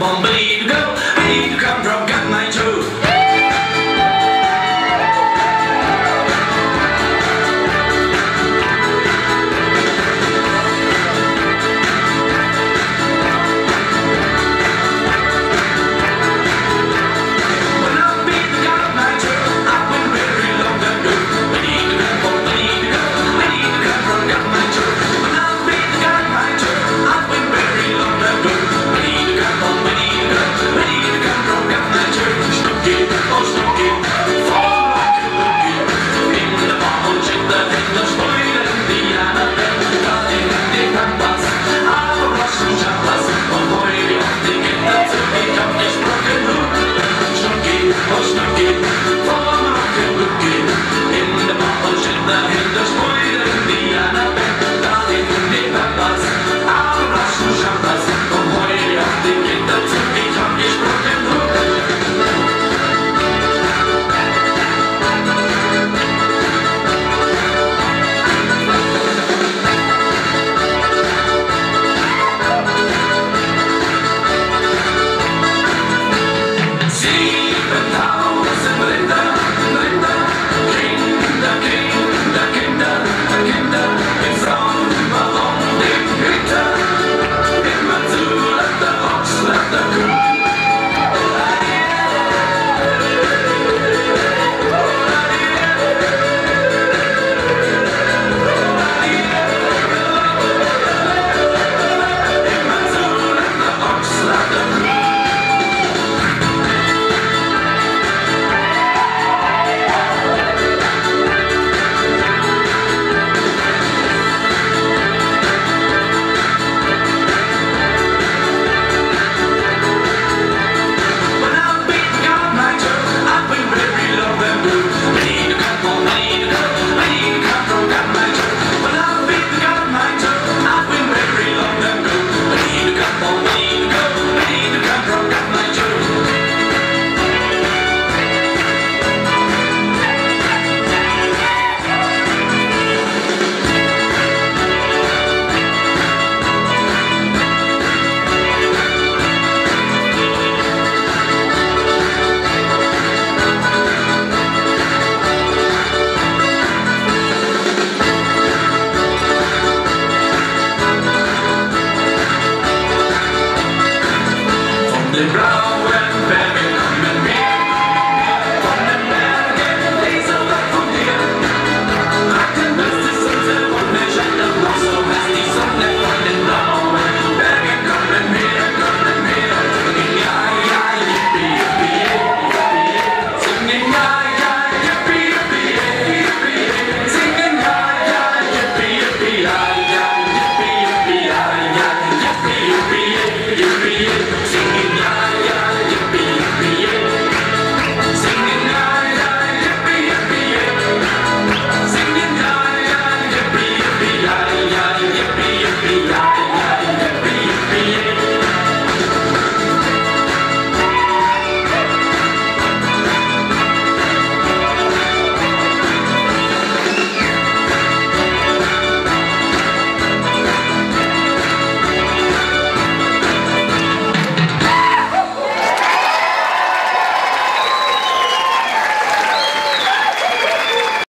Bombay the ground.